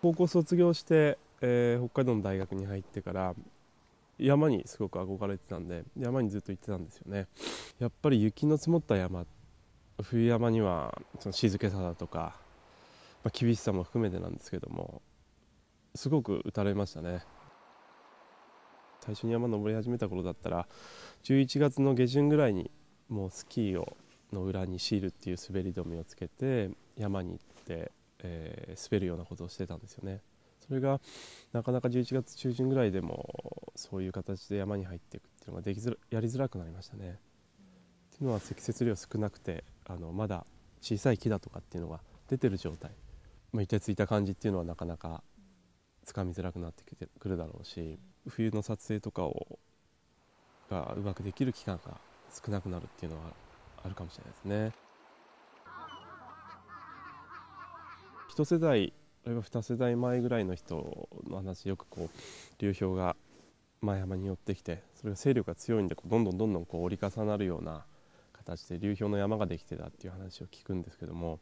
高校卒業して、えー北海道の大学に入ってから山にすごく憧れてたんで山にずっと行ってたんですよね。やっぱり雪の積もった山冬山にはその静けさだとか、まあ、厳しさも含めてなんですけどもすごく打たれましたね。最初に山登り始めた頃だったら11月の下旬ぐらいにもうスキーをの裏にシールっていう滑り止めをつけて山に行って、えー滑るようなことをしてたんですよね。それがなかなか11月中旬ぐらいでもそういう形で山に入っていくっていうのができづらやりづらくなりましたね。っていうのは積雪量少なくてあのまだ小さい木だとかっていうのが出てる状態、まあ、凍てついた感じっていうのはなかなかつかみづらくなってきてくるだろうし冬の撮影とかをがうまくできる期間が少なくなるっていうのはあるかもしれないですね。一世代あるいは二世代前ぐらいの人の話よくこう流氷が前山に寄ってきてそれが勢力が強いんでこうどんどんどんどんこう折り重なるような形で流氷の山ができてたっていう話を聞くんですけども、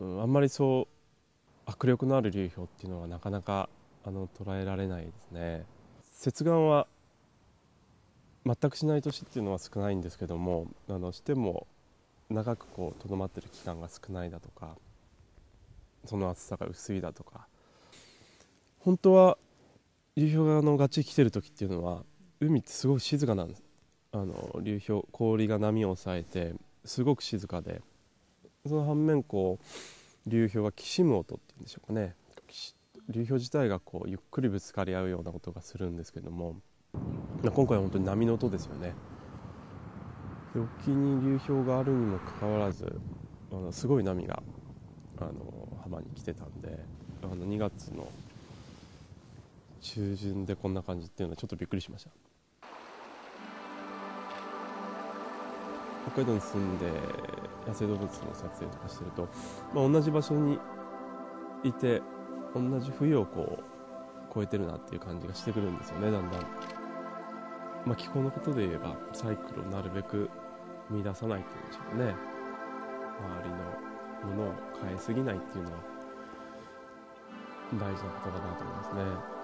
うん、あんまりそう迫力のある流氷っていうのはなかなかあの捉えられないですね。接岸は全くしない年っていうのは少ないんですけどもあのしても長くこうとどまってる期間が少ないだとかその暑さが薄いだとか。本当は流氷がのがっちり来てる時っていうのは海ってすごく静かなんですあの流氷氷が波を抑えてすごく静かでその反面こう流氷がきしむ音っていうんでしょうかね。流氷自体がこうゆっくりぶつかり合うような音がするんですけども今回は本当に波の音ですよね。沖に流氷があるにもかかわらずあのすごい波があの浜に来てたんであの2月の中旬でこんな感じっていうのはちょっとびっくりしました。北海道に住んで野生動物の撮影とかしてると、まあ、同じ場所にいて同じ冬をこう越えてるなっていう感じがしてくるんですよねだんだん、まあ、気候のことで言えばサイクルをなるべく見出さないっていうんでしょうね。周りのものを変えすぎないっていうのは大事なことだなと思いますね。